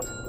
you